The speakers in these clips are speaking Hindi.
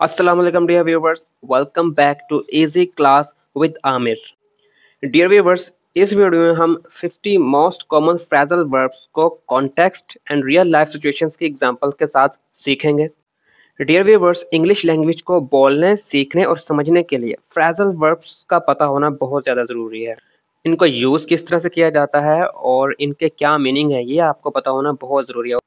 Assalamu alaikum dear viewers. Welcome back to easy class with Amir. Dear viewers, इस वीडियो में हम 50 मोस्ट कॉमन फ्रेजल वर्ब्स को context and real life situations की एग्जांपल के साथ सीखेंगे। डियर व्यूवर्स इंग्लिश लैंग्वेज को बोलने, सीखने और समझने के लिए फ्रेजल वर्ब्स का पता होना बहुत ज़्यादा ज़रूरी है। इनको यूज़ किस तरह से किया जाता है और इनके क्या मीनिंग है, ये आपको पता होना बहुत ज़रूरी है।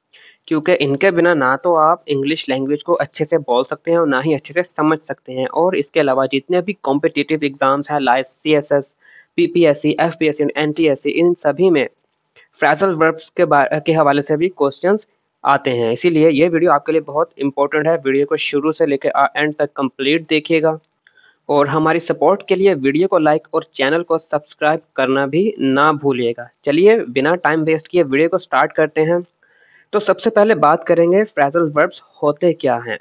क्योंकि इनके बिना ना तो आप इंग्लिश लैंग्वेज को अच्छे से बोल सकते हैं और ना ही अच्छे से समझ सकते हैं। और इसके अलावा जितने भी कॉम्पिटिटिव एग्ज़ाम्स हैं like C S S P P S C F P S C N T S C इन सभी में फ्रेजल वर्ब्स के के हवाले से भी क्वेश्चंस आते हैं। इसीलिए ये वीडियो आपके लिए बहुत इंपॉर्टेंट है। वीडियो को शुरू से लेकर एंड तक कंप्लीट देखिएगा। और हमारी सपोर्ट के लिए वीडियो को लाइक और चैनल को सब्सक्राइब करना भी ना भूलिएगा। चलिए, बिना टाइम वेस्ट किए वीडियो को स्टार्ट करते हैं। तो सबसे पहले बात करेंगे फ्रेजल वर्ब्स होते क्या हैं।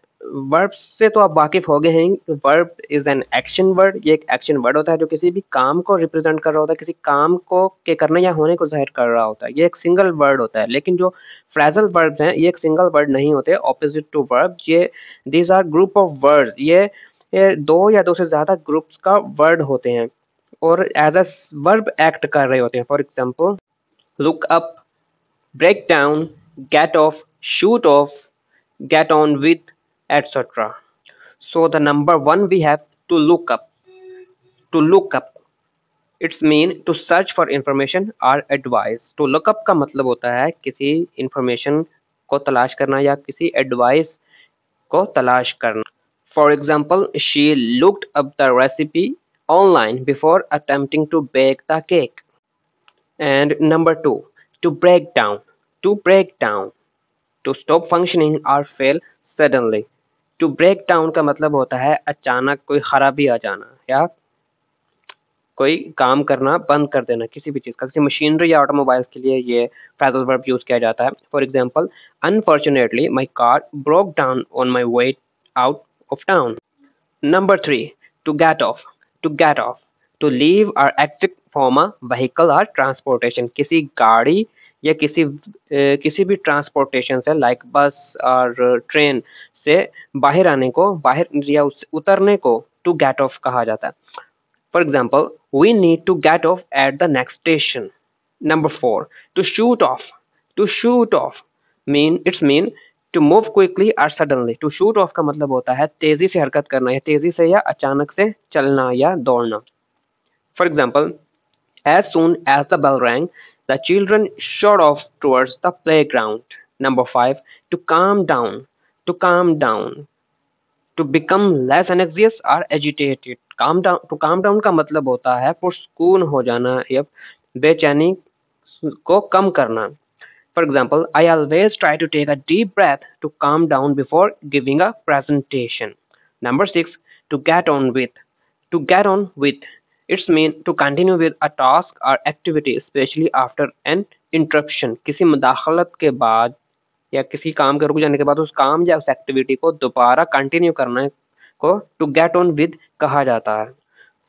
वर्ब्स से तो आप वाकिफ हो गए हैं। Verb is an action word ये एक एक्शन वर्ड होता है जो किसी भी काम को रिप्रेजेंट कर रहा होता है। किसी काम को के करने या होने को ज़ाहिर कर रहा होता है। ये एक सिंगल वर्ड होता है। लेकिन जो फ्रेजल वर्ब्स हैं ये एक सिंगल वर्ड नहीं होते। ऑपोजिट टू वर्ब ये these are group of words ये, ये दो या दो से ज़्यादा ग्रुप्स का वर्ड होते हैं। और एज अ वर्ब एक्ट कर रहे होते हैं। For example look up break down get off, shoot off, get on with, etc. So the number one we have to look up. To look up. It's mean to search for information or advice. To look up का मतलब होता है किसी information को तलाश करना या किसी advice को तलाश करना. For example, she looked up the recipe online before attempting to bake the cake. And number two, to break down. To break down, to stop functioning or fail suddenly. To break down का मतलब होता है अचानक कोई खराबी आ जाना या कोई काम करना बंद कर देना किसी भी चीज़ का। किसी मशीनरी या ऑटोमोबाइल्स के लिए ये फ्रेजल वर्ब यूज़ किया जाता है। For example unfortunately my car broke down on my way out of town number three to get off to get off to leave or active from a vehicle और ट्रांसपोर्टेशन किसी गाड़ी या किसी किसी भी ट्रांसपोर्टेशन से लाइक बस और ट्रेन से बाहर आने को, बाहर या उस, उतरने को टू गेट ऑफ़ कहा जाता है। For example we need to get off at the next station number four to shoot off to shoot off mean it's mean to move quickly और सडनली टू शूट ऑफ़ का मतलब होता है तेज़ी से हरकत करना, या तेज़ी से या अचानक से चलना या दौड़ना। For example as soon as the bell rang The children shot off towards the playground. Number five, to calm down. To calm down. To become less anxious or agitated. Calm down. To calm down का मतलब होता है पुरस्कून हो जाना या बेचैनी को कम करना. For example, I always try to take a deep breath to calm down before giving a presentation. Number six, to get on with. To get on with it's mean to continue with a task और activity specially after an interruption किसी मुदाखलत के बाद या किसी काम के रुक जाने के बाद उस काम या उस एक्टिविटी को दोबारा कंटिन्यू करने को टू गेट ऑन विद कहा जाता है।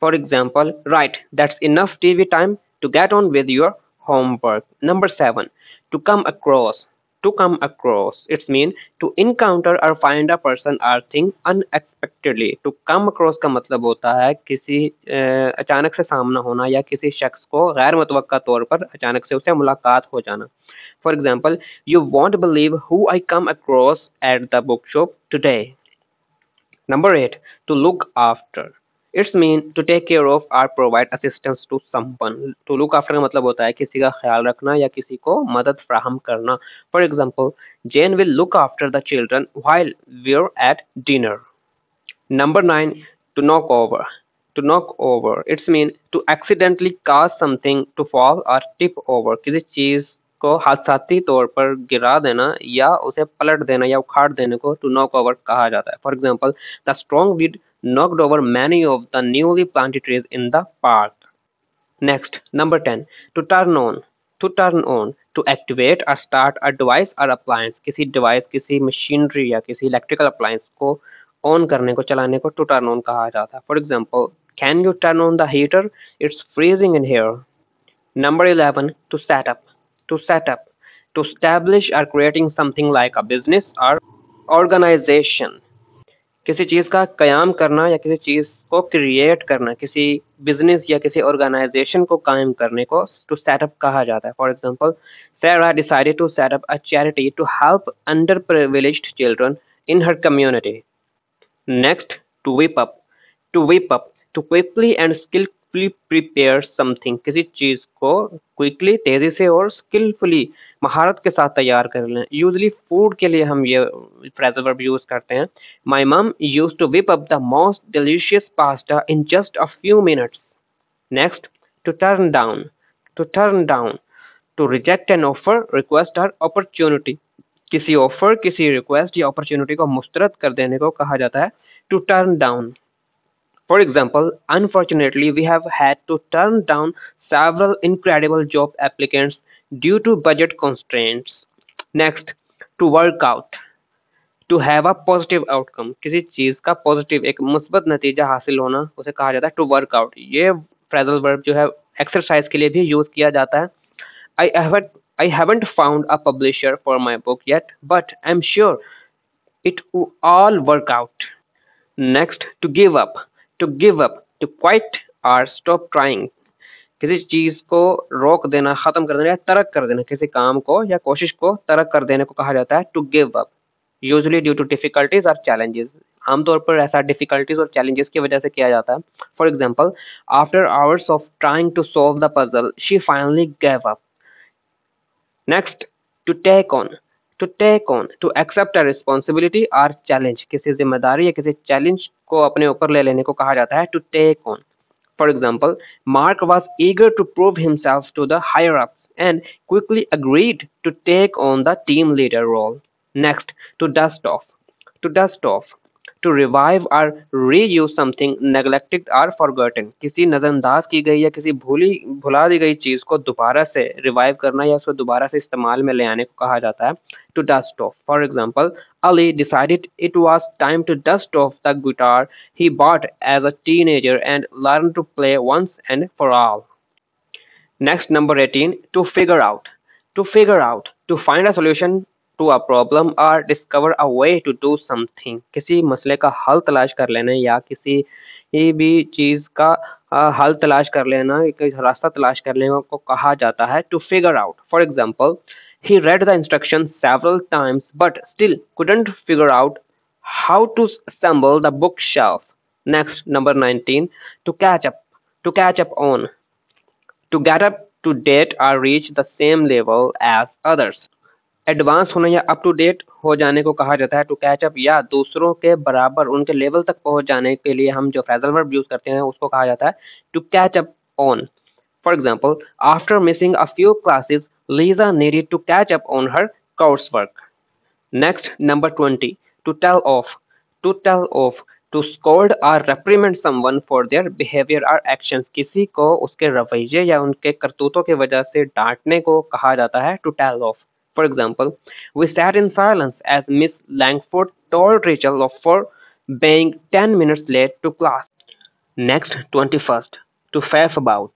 For example right that's enough TV time to get on with your homework number seven to come across to come across. It's mean to encounter or find a person or thing unexpectedly. To come across का मतलब होता है किसी अचानक से सामना होना या किसी शख्स को गैर मुतवक़ा तौर पर अचानक से उसे मुलाकात हो जाना। For example you won't believe who I come across at the book shop today number eight to look after it's mean to take care of or provide assistance to someone. To look after का मतलब होता है किसी का ख्याल रखना या किसी को मदद फ्राहम करना। For example Jane will look after the children while we're at dinner number nine to knock over to knock over. It's mean to accidentally cause something to fall or tip over. किसी चीज़ को हादसाती तौर पर गिरा देना या उसे पलट देना या उखाड़ देने को टू नॉक ओवर कहा जाता है। For example the strong wind knocked over many of the newly planted trees in the park. Next, number 10, to turn on. To turn on, to activate or start a device or appliance. किसी device, किसी machinery या किसी electrical appliance को on करने को चलाने को to turn on कहा जाता है. For example, can you turn on the heater? It's freezing in here. Number 11, to set up. To set up. To establish or creating something like a business or organization. किसी चीज़ का क्याम करना या किसी चीज़ को क्रिएट करना, किसी बिज़नेस या किसी ऑर्गेनाइजेशन को कायम करने को टू सेटअप कहा जाता है। For example decided to set up a charity to help under privilege children in her community next to whip up to whip up to quickly and skill skillfully prepare something. किसी चीज़ को quickly, तेज़ी से और skillfully महारत के साथ तैयार कर लें। यूजली फ़ूड के लिए हम ये फ्रेजल यूज़ करते हैं। My mum use to whip up the most delicious pasta in just a few minutes next to turn down to turn down to reject an offer request or opportunity किसी ऑफ़र किसी रिक्वेस्ट या अपॉर्चुनिटी को मुस्तरद कर देने को कहा जाता है। To turn down For example, unfortunately, we have had to turn down several incredible job applicants due to budget constraints. Next, to work out. To have a positive outcome. किसी चीज का पॉजिटिव एक मुस्बत नतीजा हासिल होना उसे कहा जाता है टू वर्क आउट ये फ्रेजल वर्ब जो है एक्सरसाइज के लिए भी यूज किया जाता है I haven't I haven't found a publisher for my book yet, but I'm sure it will all work out. Next, to give up. To give up, to quit or stop trying. किसी चीज़ को रोक देना खत्म कर देना या तरक कर देना किसी काम को या कोशिश को तरक कर देने को कहा जाता है to give up usually due to difficulties और चैलेंजेस आमतौर पर ऐसा डिफिकल्टीज और चैलेंजेस की वजह से किया जाता है. For example after hours of trying to solve the puzzle she finally gave up next to take on to take on to accept responsibility or challenge किसी ज़िम्मेदारी या किसी चैलेंज को अपने ऊपर ले लेने को कहा जाता है to take on for example Mark was eager to prove himself to the up and quickly agreed to take on the team leader role next to dust off to dust off to revive or reuse something neglected or forgotten किसी नज़रअंदाज की गई या किसी भूली भुला दी गई चीज़ को दोबारा से रिवाइव करना या उसको दोबारा से इस्तेमाल में ले आने को कहा जाता है to dust off for example Ali decided it was time to dust off the guitar he bought as a teenager and learn to play once and for all. Next, number 18, to figure out. To figure out, to find a solution to a problem or discover a way to do something किसी मसले का हल तलाश कर लेना या किसी भी चीज़ का हल तलाश कर लेना, एक रास्ता तलाश कर लेना को कहा जाता है to figure out for example he read the instruction several times but still couldn't figure out how to assemble the book shelf next number nineteen to catch up to catch up on to get up to date or reach the same level as others advance होना या अप टू डेट हो जाने को कहा जाता है टू कैच अप या दूसरों के बराबर उनके लेवल तक पहुँच जाने के लिए हम जो फ्रेजल वर्ब यूज़ करते हैं उसको कहा जाता है to catch up on for example after missing a few classes Lisa needed to catch up on her course work next number twenty to tell off to tell off to scold or reprimand someone for their behaviour or actions किसी को उसके रवैये या उनके करतूतों की वजह से डांटने को कहा जाता है to tell off For example, we sat in silence as Miss Langford told Rachel of for being 10 minutes late to class. Next, 21st, to faff about.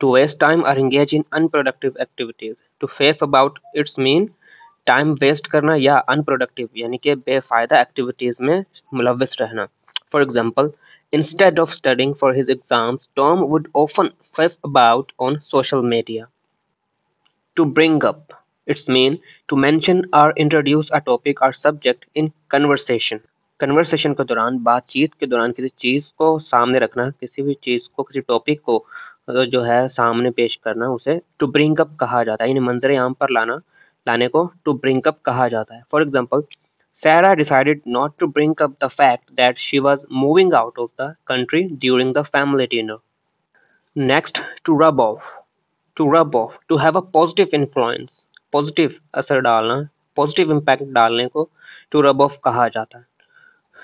To waste time or engage in unproductive activities. To faff about its mean time waste करना या अनप्रोडक्टिव यानी कि बेफायदा एक्टिविटीज में मुलविस रहना for example instead of studying for his exams, Tom would often faff about on social media. To bring up It's mean to mention or introduce a topic or subject in conversation conversation के दौरान, बातचीत के दौरान किसी चीज़ को सामने रखना, किसी भी चीज़ को, किसी टॉपिक को जो है सामने पेश करना, उसे टू ब्रिंक अप कहा जाता है। इन मंजर आम पर लाना, लाने को टू ब्रिंक अप कहा जाता है। For example Sara decided not to bring up the fact that she was moving out of the country during the family dinner next to rub off to rub off to have a positive influence positive असर डालना पॉजिटिव इम्पैक्ट डालने को टू रब ऑफ़ कहा जाता है।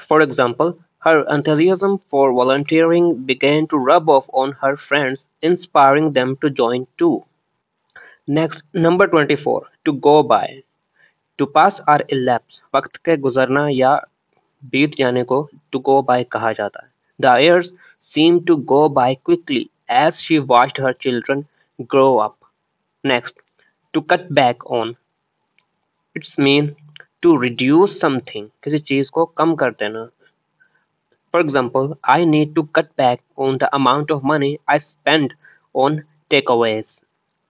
For example her enthusiasm for volunteering began to rub off on her friends inspiring them to join to next number twenty four to go by to pass or elapse वक्त के गुजरना या बीत जाने को टू गो बाय कहा जाता है। The years seem to go by quickly as she watch her children grow up next to cut back on it's mean to reduce something किसी चीज़ को कम कर देना। For example I need to cut back on the amount of money I spend on takeaways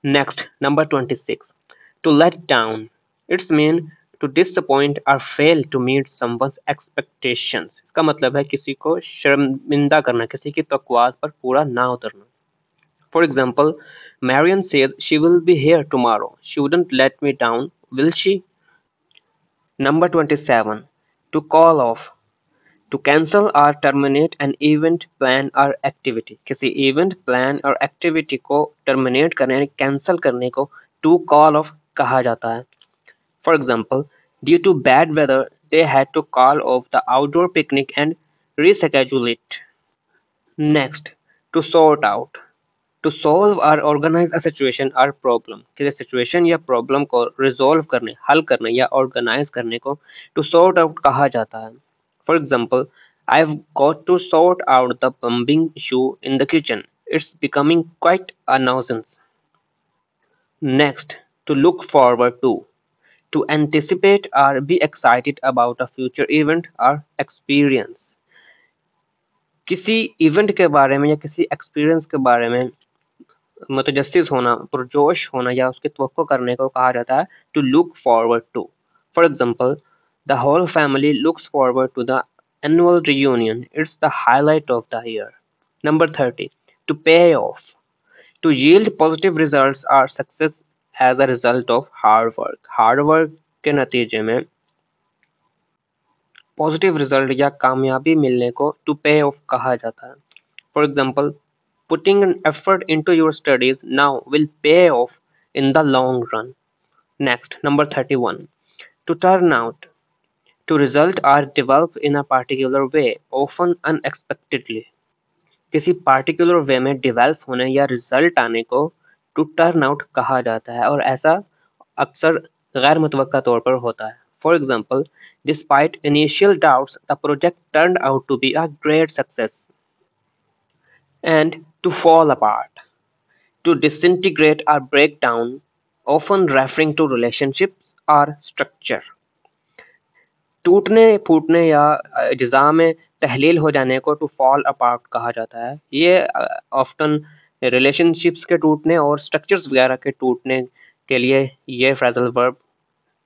next number twenty six to let down it's mean to disappoint or fail to meet some इसका मतलब है किसी को शर्मिंदा करना, किसी की तकवाद पर पूरा ना उतरना। For example, Marion says she will be here tomorrow. She wouldn't let me down, will she? Number 27. To call off. To cancel or terminate an event, plan or activity. किसी event, plan और activity को terminate करने cancel करने को to call off कहा जाता है For example, due to bad weather, they had to call off the outdoor picnic and reschedule it. Next, to sort out. To solve or organize a situation or problem किसी सिचुएशन या प्रॉब्लम को रिजोल्व करने, हल करने या ऑर्गेनाइज करने को टू सॉर्ट आउट कहा जाता है। For example I have got to sort out the plumbing issue in the kitchen it's becoming quite a nuisance next to look forward to. To anticipate or be excited about a future event or experience. किसी इवेंट के बारे में या किसी एक्सपीरियंस के बारे में मतजस्सिस होना, पुरजोश होना या उसकी तो करने को कहा जाता है to look forward to for example the whole family looks forward to the annual reunion it's the highlight of the year number thirty to pay off to yield positive result or success as a result of hard work hard work के नतीजे में पॉजिटिव रिज़ल्ट या कामयाबी मिलने को टू पे ऑफ़ कहा जाता है. For example Putting an effort into your studies now will pay off in the long run. Next, number 31. To turn out. To result or develop in a particular way, often unexpectedly. किसी particular way में develop होने या result आने को to turn out कहा जाता है और ऐसा अक्सर गैर मुतवक्का तौर पर होता है For example, despite initial doubts, the project turned out to be a great success. And to fall apart, to disintegrate or break down, often referring to relationships or structure. टूटने फूटने या अज्जा में तहलील हो जाने को टू फॉल अपार्ट कहा जाता है। ये ऑफ्टन रिलेशनशिप्स के टूटने और स्ट्रक्चर्स वगैरह के टूटने के लिए ये फ्रेजल वर्ब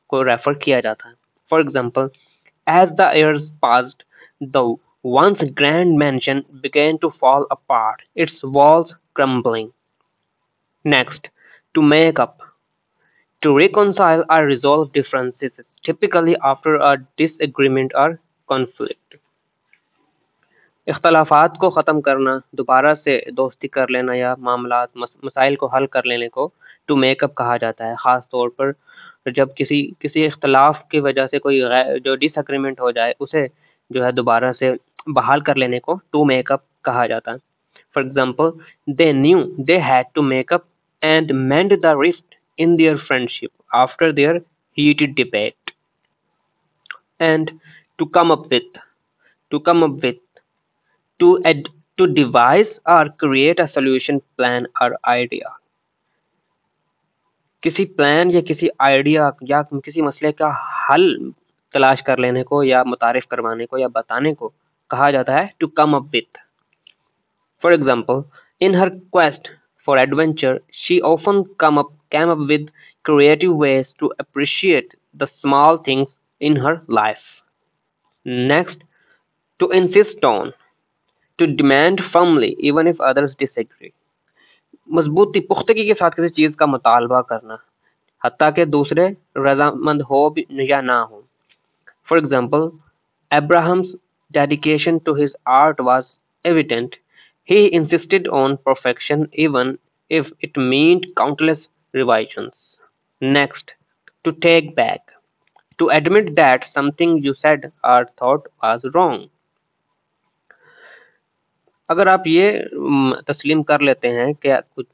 को रेफर किया जाता है। For example as the years passed the Once grand mansion began to fall apart, its walls crumbling. Next, to make up. To reconcile or resolve differences, typically after a disagreement or conflict. इख्तलाफात को ख़त्म करना दोबारा से दोस्ती कर लेना या मामला मसाइल को हल कर लेने को टू मेकअप कहा जाता है ख़ास तौर पर जब किसी किसी इख्तलाफ की वजह से कोई जो डिसएग्रीमेंट हो जाए उसे जो है दोबारा से बहाल कर लेने को टू मेकअप कहा जाता है। For example they knew they had to make up and mend the rift in their friendship after their heated debate. And to come up with to come up with to ad, to devise or create a solution plan or idea. किसी प्लान या किसी आइडिया या किसी मसले का हल तलाश कर लेने को या मुतारिफ करवाने को या बताने को कहा जाता है to come up with for example in her quest for adventure she often come up came up with creative ways to appreciate the small things in her life. Next, to insist on, to demand firmly even if others disagree. मजबूती पुख्तगी के साथ किसी चीज़ का मुतालबा करना हती कि दूसरे रजामंद हो या ना हो for example Abraham's dedication to his art was evident. He insisted on perfection even if it meant countless revisions. Next, to take back. To admit that something you said or thought was wrong. अगर आप ये तस्लीम कर लेते हैं कि कुछ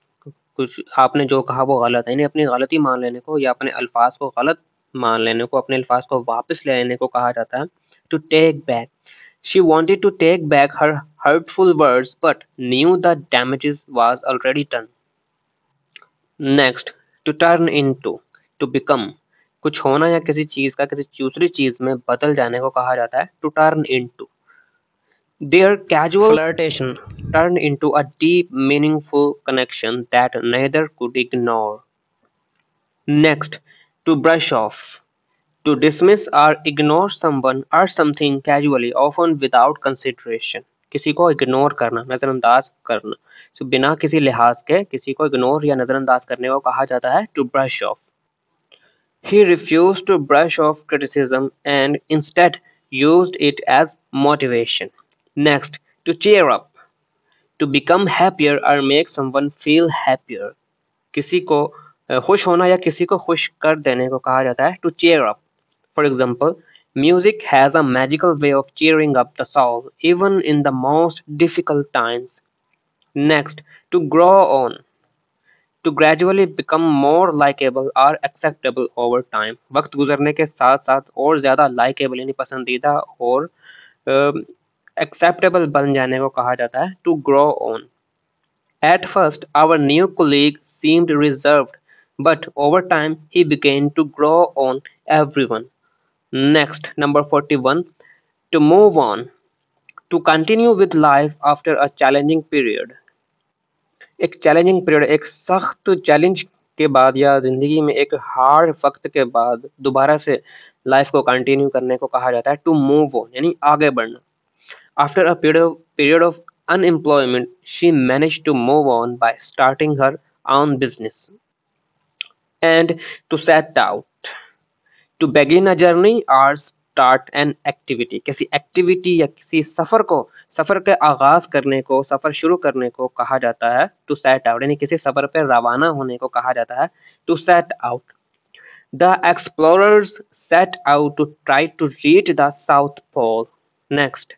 कुछ आपने जो कहा वो गलत है यानी अपनी गलती मान लेने को या अपने अल्फाज को गलत मान लेने को अपने अल्फाज को वापस लेने को कहा जाता है to take back She wanted to take back her hurtful words but knew the damages was already done. Next, to turn into, to become. कुछ होना या किसी चीज़ का किसी दूसरी चीज़ में बदल जाने को कहा जाता है to turn into Their casual flirtation turned into a deep, meaningful connection that neither could ignore. Next, to brush off. to dismiss or ignore someone or something casually often without consideration. किसी को इग्नोर करना नजरअंदाज करना। So, बिना किसी लिहाज के किसी को इग्नोर या नजरअंदाज करने को कहा जाता है to brush off he refuse to brush off criticism and instead use it as motivation next to cheer up to become happier और मेक समवन फील हैप्पियर किसी को खुश होना या किसी को खुश कर देने को कहा जाता है to cheer up For example, music has a magical way of cheering up the soul, even in the most difficult times. Next, to grow on. To gradually become more likable or acceptable over time. वक्त गुजरने के साथ साथ और ज़्यादा likable यानी पसंदीदा और acceptable बन जाने को कहा जाता है to grow on. At first, our new colleague seemed reserved, but over time he began to grow on everyone. Next, number 41, to move on, to continue with life after a challenging period. एक चैलेंजिंग पीरियड एक सख्त चैलेंज के बाद या ज़िंदगी में एक हार्ड वक्त के बाद दोबारा से लाइफ को कंटिन्यू करने को कहा जाता है टू मूव ऑन यानी आगे बढ़ना after a period of unemployment she managed to move on by starting her own business and to set out to begin a journey or start an activity किसी एक्टिविटी या किसी सफ़र को, सफ़र के आगाज़ करने को, सफ़र शुरू करने को कहा जाता है टू सेट आउट यानी किसी सफ़र पर रवाना होने को कहा जाता है to set out the explorers set out to try to reach the south pole next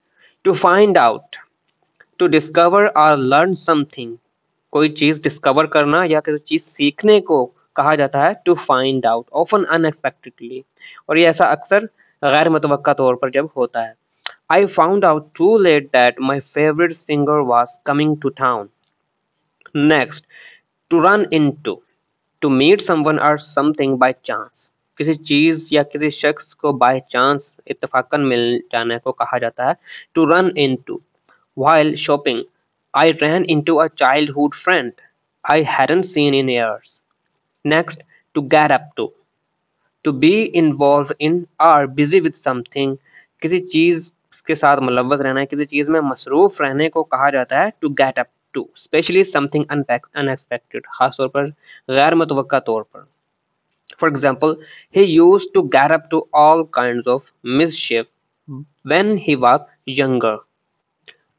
to find out to discover or learn something कोई चीज़ डिस्कवर करना या किसी चीज़ सीखने को कहा जाता है to find out often unexpectedly और ये ऐसा अक्सर गैर मुतवक्का तौर पर जब होता है। I found out too late that my favourite singer was coming to town next to run into to meet someone और समथिंग बाय चांस किसी चीज़ या किसी शख्स को बाय चांस इतफाकन मिल जाने को कहा जाता है। To run into while shopping I ran into a childhood friend. I hadn't seen in years. Next, to get up to. To be involved in or busy with something. किसी चीज़ के साथ मुलव्वस रहना है किसी चीज़ में मसरूफ रहने को कहा जाता है to get up to specially something unexpected खासतौर पर गैर मुतवक्का तौर पर for example he used to get up to all kind of mischief when he was younger.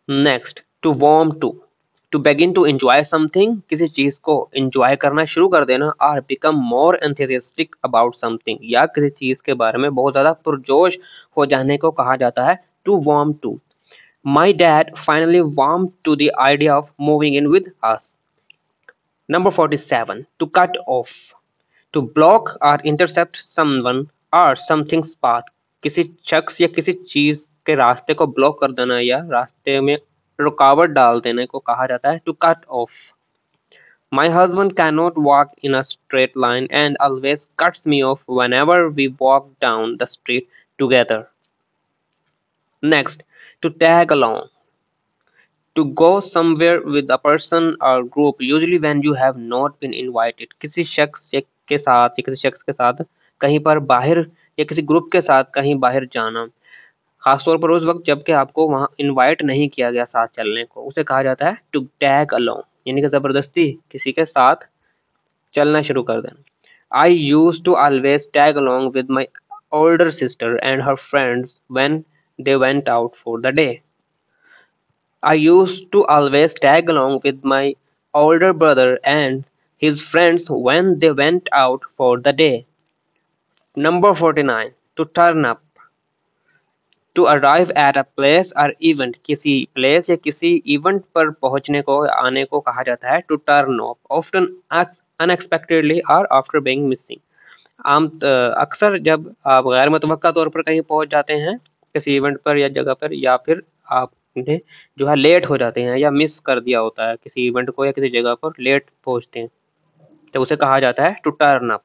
Next to warm to to begin to enjoy something किसी चीज़ को एंजॉय करना शुरू कर देना और become more enthusiastic about something या किसी चीज़ के बारे में बहुत ज़्यादा पुरजोश हो जाने को कहा जाता है to warm to my dad finally warm to the idea of moving in with us number 47 to cut off. To block or intercept someone or something's path किसी शख्स या किसी चीज़ के रास्ते को ब्लॉक कर देना या रास्ते में रुकावट डाल देने को कहा जाता है to cut off My husband cannot walk in a straight line and always cuts me off whenever we walk down the street together. Next, to tag along. To go somewhere with a person or group, usually when you have not been invited. किसी शख्स के साथ या किसी शख्स के साथ कहीं पर बाहर या किसी ग्रुप के साथ कहीं बाहर जाना खासतौर पर उस वक्त जबकि आपको वहाँ इन्वाइट नहीं किया गया साथ चलने को, उसे कहा जाता है टू टैग अलोंग यानी कि ज़बरदस्ती किसी के साथ चलना शुरू कर देना। I used to always tag along with my older sister and her friends when they went out for the day I used to always tag along with my older brother and his friends when they went out for the day number forty nine to turn up to arrive at a place और इवेंट किसी प्लेस या किसी इवेंट पर पहुँचने को आने को कहा जाता है to turn off often unexpectedly और आफ्टर बीइंग मिसिंग आम अक्सर जब आप गैर मुतवक्का तौर पर कहीं पहुँच जाते हैं किसी इवेंट पर या जगह पर या फिर आप जो है लेट हो जाते हैं या मिस कर दिया होता है किसी इवेंट को या किसी जगह पर लेट पहुँचते हैं तो उसे कहा जाता है to turn up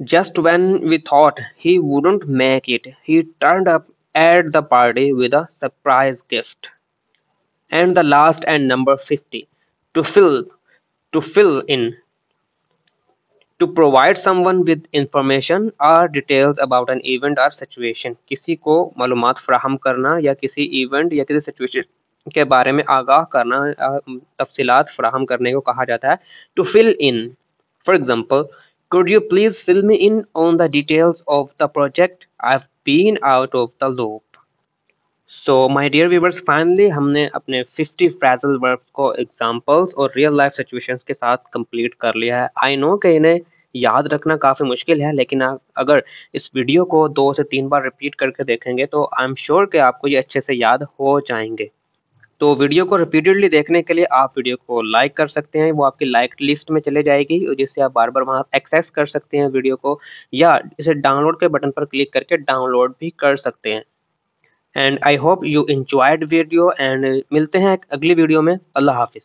just when we thought he wouldn't make it, he turned up at the party with a surprise gift. And the last and number 50 to fill to fill in to provide someone with information or details about an event or situation किसी को मालूमात फ्राहम करना या किसी इवेंट या किसी सिचुएशन के बारे में आगाह करना तफसीलात फ्राहम करने को कहा जाता है to fill in for example could you please fill me in on the details of the project? I've been out of the loop. So my dear viewers finally हमने अपने 50 फ्रेजल वर्ब्स को एग्जांपल्स और रियल लाइफ सिचुएशंस के साथ कंप्लीट कर लिया है। आई नो कि इन्हें याद रखना काफ़ी मुश्किल है, लेकिन आप अगर इस वीडियो को दो से तीन बार रिपीट करके देखेंगे तो आई एम श्योर कि आपको ये अच्छे से याद हो जाएँगे। तो वीडियो को रिपीटेडली देखने के लिए आप वीडियो को लाइक कर सकते हैं, वो आपकी लाइक लिस्ट में चले जाएगी जिससे आप बार बार वहाँ एक्सेस कर सकते हैं वीडियो को, या इसे डाउनलोड के बटन पर क्लिक करके डाउनलोड भी कर सकते हैं। And I hope you enjoyed video and मिलते हैं अगली वीडियो में। अल्लाह हाफिज़।